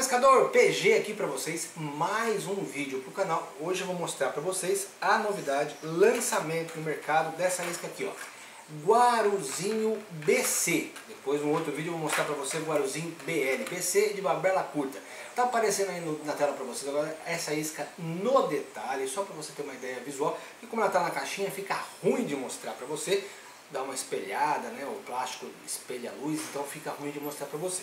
pescador, PG aqui para vocês, mais um vídeo pro canal. Hoje eu vou mostrar para vocês a novidade, lançamento no mercado dessa isca aqui, ó. Guaruzinho BC. Depois no outro vídeo eu vou mostrar para você o Guaruzinho BL, BC de babela curta. Tá aparecendo aí no, na tela para vocês agora essa isca no detalhe, só para você ter uma ideia visual. E como ela tá na caixinha, fica ruim de mostrar para você, dá uma espelhada, né? O plástico espelha a luz, então fica ruim de mostrar para você.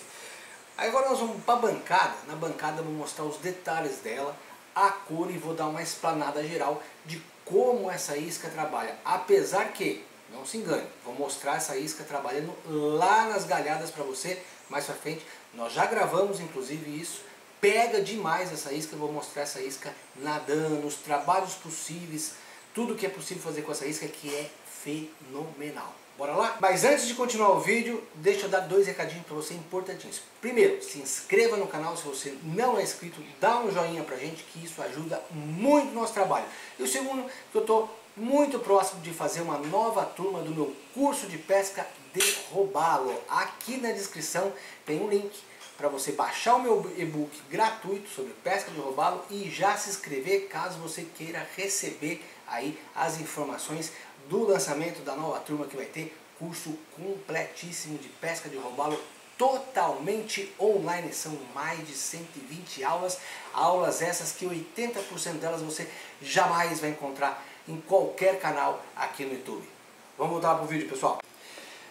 Agora nós vamos para a bancada, na bancada eu vou mostrar os detalhes dela, a cor e vou dar uma explanada geral de como essa isca trabalha. Apesar que, não se engane, vou mostrar essa isca trabalhando lá nas galhadas para você mais para frente. Nós já gravamos inclusive isso, pega demais essa isca, eu vou mostrar essa isca nadando, os trabalhos possíveis, tudo que é possível fazer com essa isca que é fenomenal. Bora lá? Mas antes de continuar o vídeo, deixa eu dar dois recadinhos para você importantíssimos. Primeiro, se inscreva no canal se você não é inscrito, dá um joinha pra gente que isso ajuda muito no nosso trabalho. E o segundo, que eu estou muito próximo de fazer uma nova turma do meu curso de pesca de robalo. Aqui na descrição tem um link para você baixar o meu e-book gratuito sobre pesca de robalo e já se inscrever caso você queira receber aí as informações do lançamento da nova turma que vai ter curso completíssimo de pesca de robalo totalmente online. São mais de 120 aulas, aulas essas que 80% delas você jamais vai encontrar em qualquer canal aqui no YouTube. Vamos voltar para o vídeo, pessoal.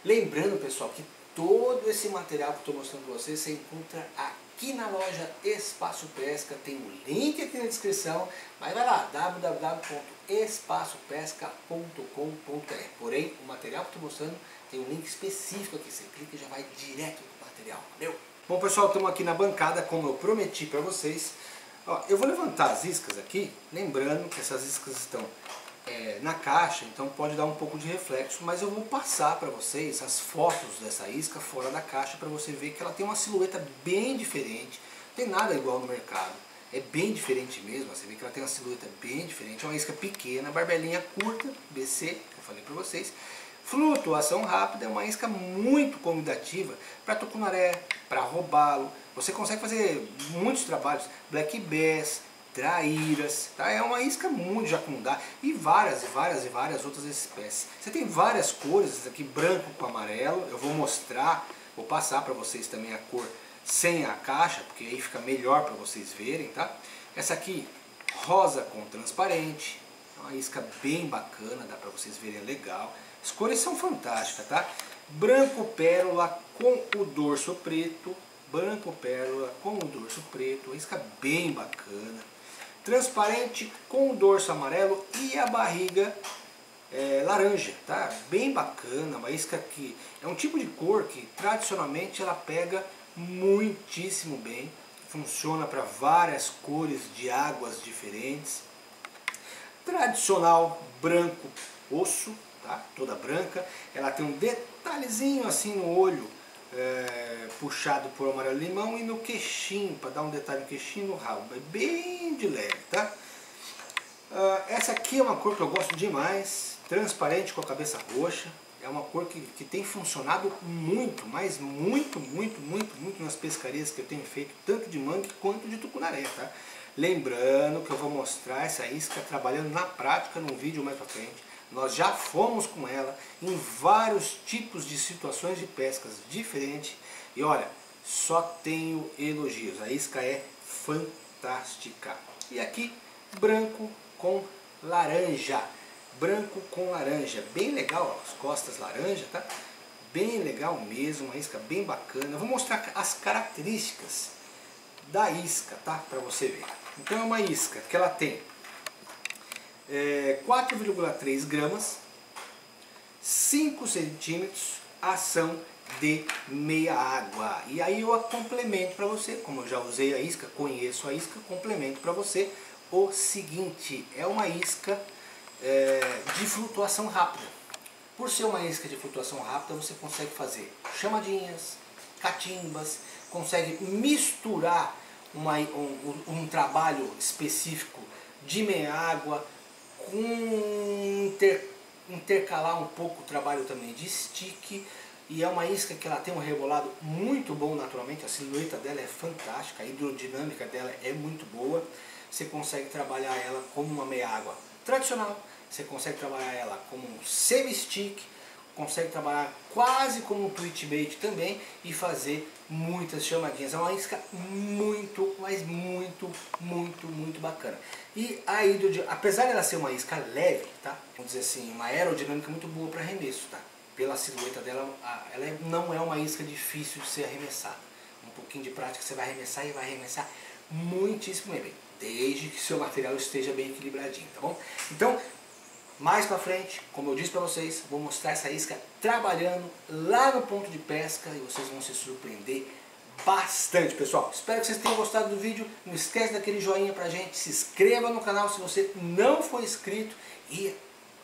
Lembrando, pessoal, que todo esse material que estou mostrando para vocês você encontra aqui na loja Espaço Pesca. Tem o um link aqui na descrição, mas vai lá, www.espaçopesca.com.br. Porém, o material que estou mostrando tem um link específico aqui. Você clica e já vai direto no material. Valeu? Bom, pessoal, estamos aqui na bancada, como eu prometi para vocês. Ó, eu vou levantar as iscas aqui, lembrando que essas iscas estão é, na caixa, então pode dar um pouco de reflexo, mas eu vou passar para vocês as fotos dessa isca fora da caixa para você ver que ela tem uma silhueta bem diferente, não tem nada igual no mercado, é bem diferente mesmo, você vê que ela tem uma silhueta bem diferente, é uma isca pequena, barbelinha curta, BC, que eu falei para vocês, flutuação rápida, é uma isca muito convidativa para tucunaré, para robalo, você consegue fazer muitos trabalhos, black bass, traíras, tá? É uma isca muito jacundá e várias e várias e várias outras espécies. Você tem várias cores, aqui branco com amarelo, eu vou mostrar, vou passar para vocês também a cor sem a caixa, porque aí fica melhor para vocês verem, tá? Essa aqui, rosa com transparente, é uma isca bem bacana, dá para vocês verem legal. As cores são fantásticas, tá? Branco pérola com o dorso preto, branco pérola com o dorso preto, uma isca bem bacana transparente com o dorso amarelo e a barriga é, laranja, tá? Bem bacana, uma isca que é um tipo de cor que tradicionalmente ela pega muitíssimo bem, funciona para várias cores de águas diferentes. Tradicional branco osso, tá? Toda branca, ela tem um detalhezinho assim no olho é, puxado por amarelo limão e no queixinho, para dar um detalhe no queixinho no rabo, é bem de leve, tá? Uh, essa aqui é uma cor que eu gosto demais, transparente com a cabeça roxa, é uma cor que, que tem funcionado muito, mas muito, muito, muito, muito nas pescarias que eu tenho feito, tanto de mangue quanto de tucunaré, tá? Lembrando que eu vou mostrar essa isca trabalhando na prática num vídeo mais pra frente. Nós já fomos com ela em vários tipos de situações de pescas diferentes. E olha, só tenho elogios. A isca é fantástica. E aqui, branco com laranja. Branco com laranja. Bem legal, as costas laranja, tá? Bem legal mesmo, uma isca bem bacana. Eu vou mostrar as características da isca, tá? Para você ver. Então é uma isca que ela tem é, 4,3 gramas, 5 centímetros, ação de meia água. E aí eu complemento para você, como eu já usei a isca, conheço a isca, complemento para você o seguinte, é uma isca é, de flutuação rápida. Por ser uma isca de flutuação rápida, você consegue fazer chamadinhas, catimbas, consegue misturar uma, um, um trabalho específico de meia água, inter, intercalar um pouco o trabalho também de stick, e é uma isca que ela tem um rebolado muito bom naturalmente, a silhueta dela é fantástica, a hidrodinâmica dela é muito boa. Você consegue trabalhar ela como uma meia água tradicional, você consegue trabalhar ela como um semi-stick, consegue trabalhar quase como um twitch bait também e fazer muitas chamadinhas. É uma isca muito, mas muito, muito, muito bacana. E a apesar dela ser uma isca leve, tá? Vamos dizer assim, uma aerodinâmica muito boa para arremesso, tá? pela silhueta dela, ela é, não é uma isca difícil de ser arremessada. Um pouquinho de prática você vai arremessar e vai arremessar muitíssimo bem, desde que seu material esteja bem equilibradinho, tá bom? Então, mais pra frente, como eu disse pra vocês, vou mostrar essa isca trabalhando lá no ponto de pesca e vocês vão se surpreender bastante, pessoal. Espero que vocês tenham gostado do vídeo. Não esquece daquele joinha pra gente, se inscreva no canal se você não for inscrito e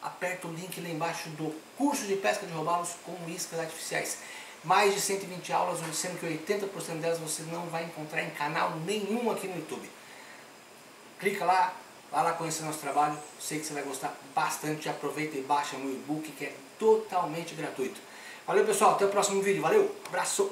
aperta o link lá embaixo do curso de pesca de robalos com iscas artificiais. Mais de 120 aulas, sendo que 80% delas você não vai encontrar em canal nenhum aqui no YouTube. Clica lá, vai lá conhecer nosso trabalho, sei que você vai gostar bastante. Aproveita e baixa o e-book que é totalmente gratuito. Valeu pessoal, até o próximo vídeo, valeu, abraço!